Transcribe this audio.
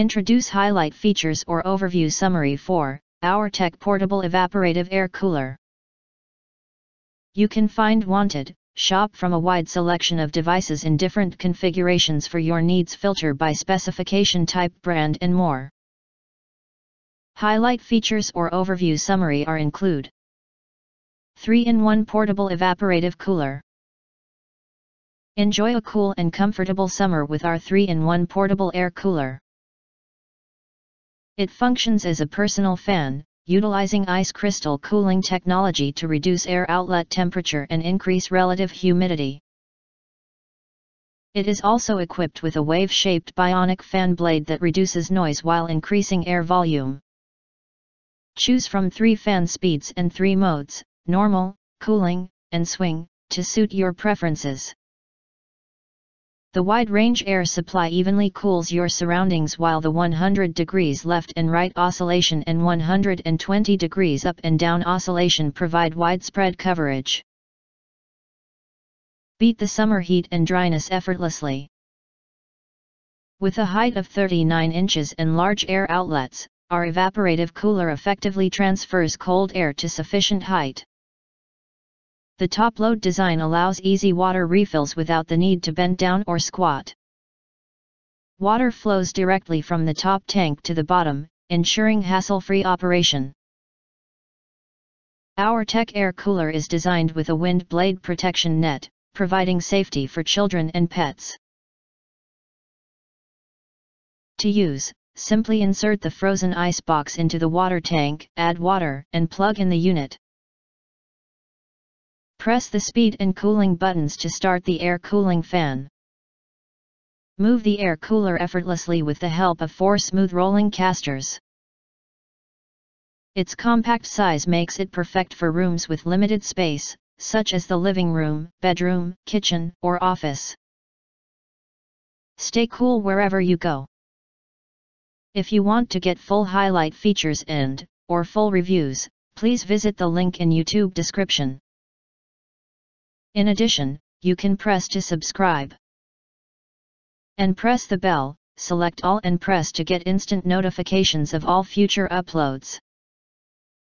Introduce highlight features or overview summary for Auertech Portable Evaporative Air Cooler. You can find wanted, shop from a wide selection of devices in different configurations for your needs filter by specification type brand and more. Highlight features or overview summary are include 3-in-1 portable evaporative cooler. Enjoy a cool and comfortable summer with our 3-in-1 portable air cooler. It functions as a personal fan, utilizing ice crystal cooling technology to reduce air outlet temperature and increase relative humidity. It is also equipped with a wave-shaped bionic fan blade that reduces noise while increasing air volume. Choose from three fan speeds and three modes, normal, cooling, and swing, to suit your preferences. The wide-range air supply evenly cools your surroundings while the 100 degrees left and right oscillation and 120 degrees up and down oscillation provide widespread coverage. Beat the summer heat and dryness effortlessly. With a height of 39 inches and large air outlets, our evaporative cooler effectively transfers cold air to sufficient height. The top-load design allows easy water refills without the need to bend down or squat. Water flows directly from the top tank to the bottom, ensuring hassle-free operation. Auertech air cooler is designed with a wind blade protection net, providing safety for children and pets. To use, simply insert the frozen ice box into the water tank, add water, and plug in the unit. Press the speed and cooling buttons to start the air cooling fan. Move the air cooler effortlessly with the help of four smooth rolling casters. Its compact size makes it perfect for rooms with limited space, such as the living room, bedroom, kitchen, or office. Stay cool wherever you go. If you want to get full highlight features and, or full reviews, please visit the link in YouTube description. In addition, you can press to subscribe. And press the bell, select all and press to get instant notifications of all future uploads.